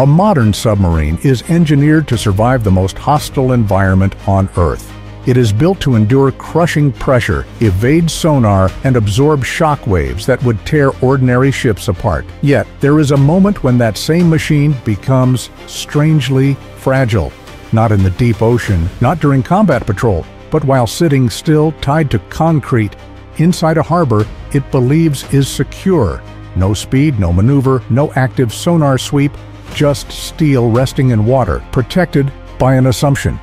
A modern submarine is engineered to survive the most hostile environment on Earth. It is built to endure crushing pressure, evade sonar, and absorb shock waves that would tear ordinary ships apart. Yet, there is a moment when that same machine becomes strangely fragile. Not in the deep ocean, not during combat patrol, but while sitting still tied to concrete inside a harbor it believes is secure. No speed, no maneuver, no active sonar sweep, just steel resting in water, protected by an assumption.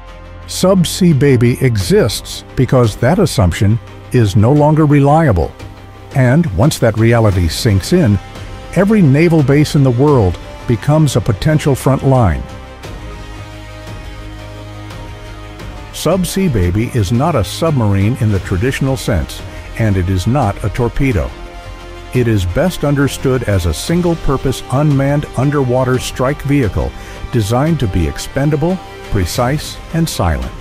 Subsea Baby exists because that assumption is no longer reliable. And once that reality sinks in, every naval base in the world becomes a potential front line. Subsea Baby is not a submarine in the traditional sense, and it is not a torpedo. It is best understood as a single-purpose unmanned underwater strike vehicle designed to be expendable precise, and silent.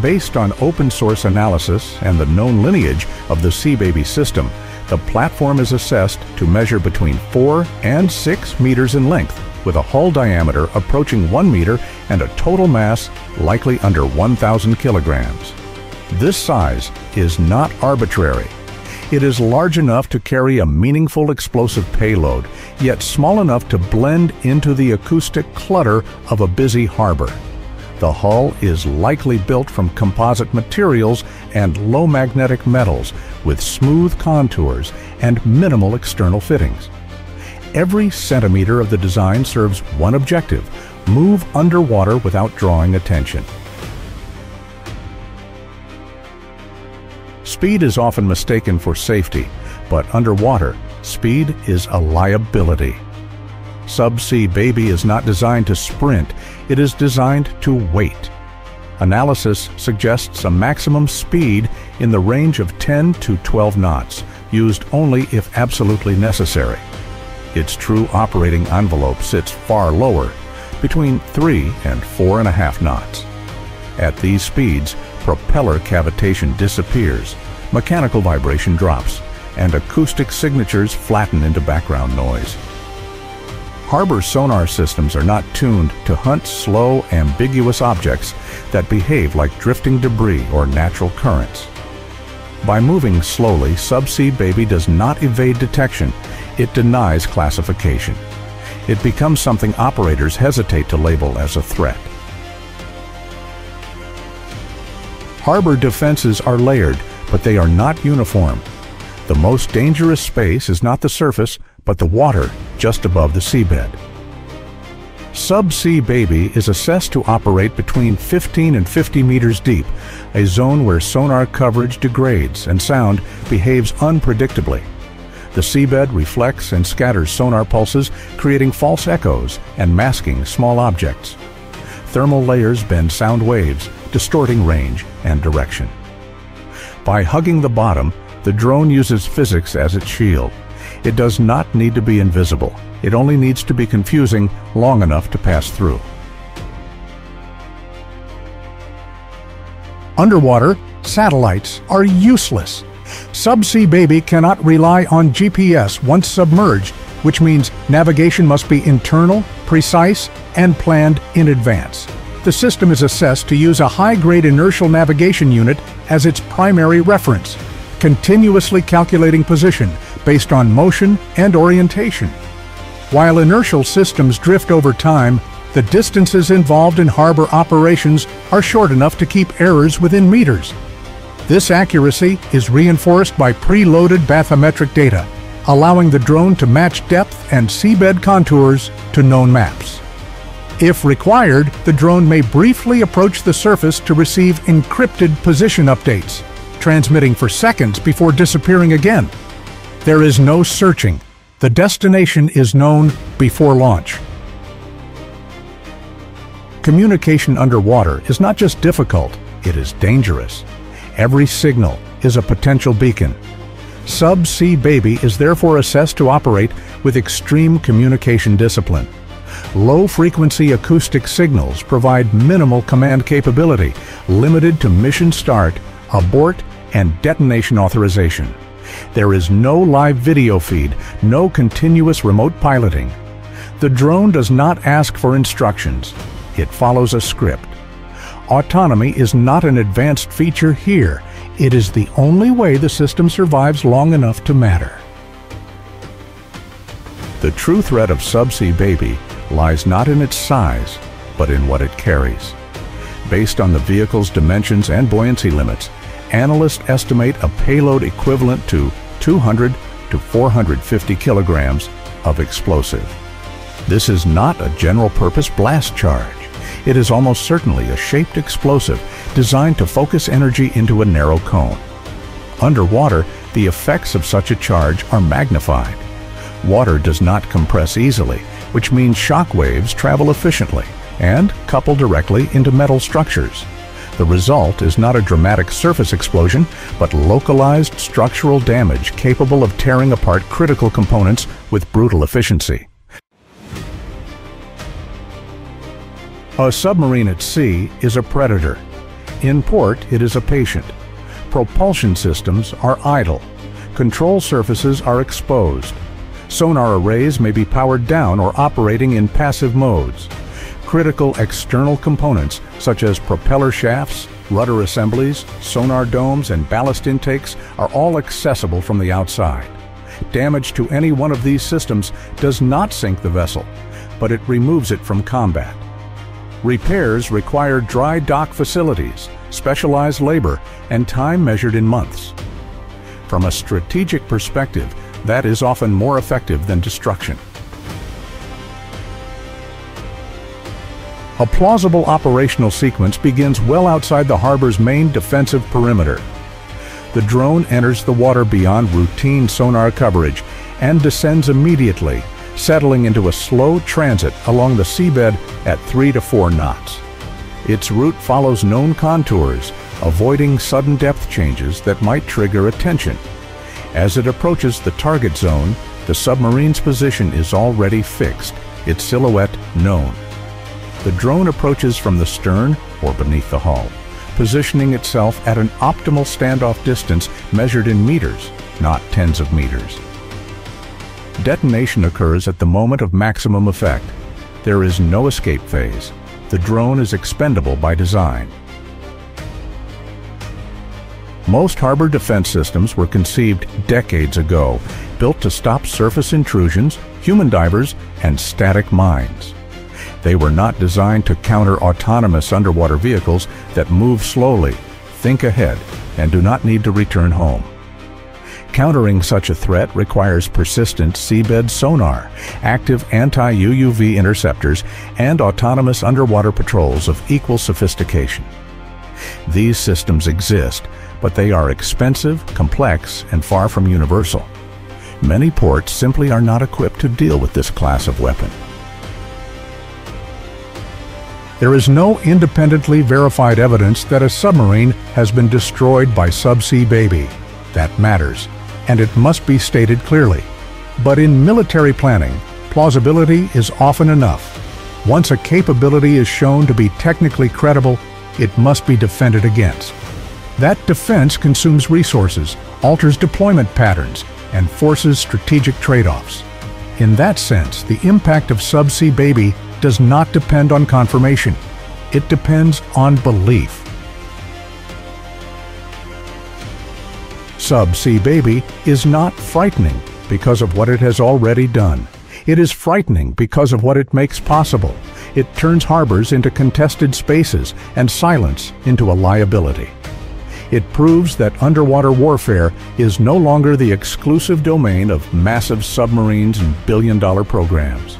Based on open source analysis and the known lineage of the Sea Baby system, the platform is assessed to measure between 4 and 6 meters in length, with a hull diameter approaching 1 meter and a total mass likely under 1,000 kilograms. This size is not arbitrary it is large enough to carry a meaningful explosive payload, yet small enough to blend into the acoustic clutter of a busy harbor. The hull is likely built from composite materials and low magnetic metals with smooth contours and minimal external fittings. Every centimeter of the design serves one objective, move underwater without drawing attention. Speed is often mistaken for safety, but underwater, speed is a liability. Subsea Baby is not designed to sprint, it is designed to wait. Analysis suggests a maximum speed in the range of 10 to 12 knots, used only if absolutely necessary. Its true operating envelope sits far lower, between 3 and 4.5 knots. At these speeds, propeller cavitation disappears, mechanical vibration drops, and acoustic signatures flatten into background noise. Harbor sonar systems are not tuned to hunt slow, ambiguous objects that behave like drifting debris or natural currents. By moving slowly, Subsea Baby does not evade detection, it denies classification. It becomes something operators hesitate to label as a threat. Harbor defenses are layered, but they are not uniform. The most dangerous space is not the surface, but the water just above the seabed. Subsea Baby is assessed to operate between 15 and 50 meters deep, a zone where sonar coverage degrades and sound behaves unpredictably. The seabed reflects and scatters sonar pulses, creating false echoes and masking small objects. Thermal layers bend sound waves, distorting range and direction. By hugging the bottom, the drone uses physics as its shield. It does not need to be invisible. It only needs to be confusing long enough to pass through. Underwater, satellites are useless. Subsea Baby cannot rely on GPS once submerged, which means navigation must be internal, precise, and planned in advance the system is assessed to use a high-grade inertial navigation unit as its primary reference, continuously calculating position based on motion and orientation. While inertial systems drift over time, the distances involved in harbor operations are short enough to keep errors within meters. This accuracy is reinforced by preloaded bathymetric data, allowing the drone to match depth and seabed contours to known maps. If required, the drone may briefly approach the surface to receive encrypted position updates, transmitting for seconds before disappearing again. There is no searching. The destination is known before launch. Communication underwater is not just difficult, it is dangerous. Every signal is a potential beacon. Subsea Baby is therefore assessed to operate with extreme communication discipline. Low-frequency acoustic signals provide minimal command capability, limited to mission start, abort, and detonation authorization. There is no live video feed, no continuous remote piloting. The drone does not ask for instructions. It follows a script. Autonomy is not an advanced feature here. It is the only way the system survives long enough to matter. The true threat of Subsea Baby lies not in its size, but in what it carries. Based on the vehicle's dimensions and buoyancy limits, analysts estimate a payload equivalent to 200 to 450 kilograms of explosive. This is not a general-purpose blast charge. It is almost certainly a shaped explosive designed to focus energy into a narrow cone. Underwater, the effects of such a charge are magnified. Water does not compress easily, which means shock waves travel efficiently and couple directly into metal structures. The result is not a dramatic surface explosion, but localized structural damage capable of tearing apart critical components with brutal efficiency. A submarine at sea is a predator. In port, it is a patient. Propulsion systems are idle. Control surfaces are exposed. Sonar arrays may be powered down or operating in passive modes. Critical external components, such as propeller shafts, rudder assemblies, sonar domes, and ballast intakes, are all accessible from the outside. Damage to any one of these systems does not sink the vessel, but it removes it from combat. Repairs require dry dock facilities, specialized labor, and time measured in months. From a strategic perspective, that is often more effective than destruction. A plausible operational sequence begins well outside the harbor's main defensive perimeter. The drone enters the water beyond routine sonar coverage and descends immediately, settling into a slow transit along the seabed at 3 to 4 knots. Its route follows known contours, avoiding sudden depth changes that might trigger attention. As it approaches the target zone, the submarine's position is already fixed, its silhouette known. The drone approaches from the stern or beneath the hull, positioning itself at an optimal standoff distance measured in meters, not tens of meters. Detonation occurs at the moment of maximum effect. There is no escape phase. The drone is expendable by design. Most harbor defense systems were conceived decades ago, built to stop surface intrusions, human divers, and static mines. They were not designed to counter autonomous underwater vehicles that move slowly, think ahead, and do not need to return home. Countering such a threat requires persistent seabed sonar, active anti-UUV interceptors, and autonomous underwater patrols of equal sophistication. These systems exist, but they are expensive, complex, and far from universal. Many ports simply are not equipped to deal with this class of weapon. There is no independently verified evidence that a submarine has been destroyed by Subsea Baby. That matters, and it must be stated clearly. But in military planning, plausibility is often enough. Once a capability is shown to be technically credible, it must be defended against. That defense consumes resources, alters deployment patterns, and forces strategic trade-offs. In that sense, the impact of Subsea Baby does not depend on confirmation. It depends on belief. Subsea Baby is not frightening because of what it has already done. It is frightening because of what it makes possible. It turns harbors into contested spaces and silence into a liability. It proves that underwater warfare is no longer the exclusive domain of massive submarines and billion-dollar programs.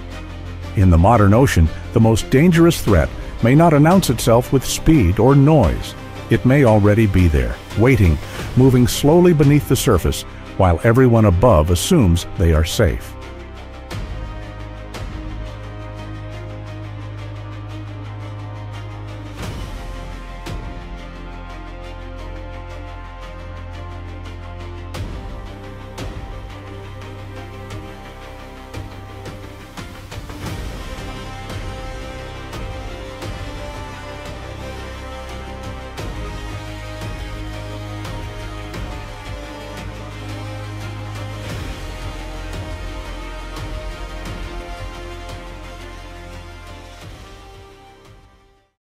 In the modern ocean, the most dangerous threat may not announce itself with speed or noise. It may already be there, waiting, moving slowly beneath the surface, while everyone above assumes they are safe.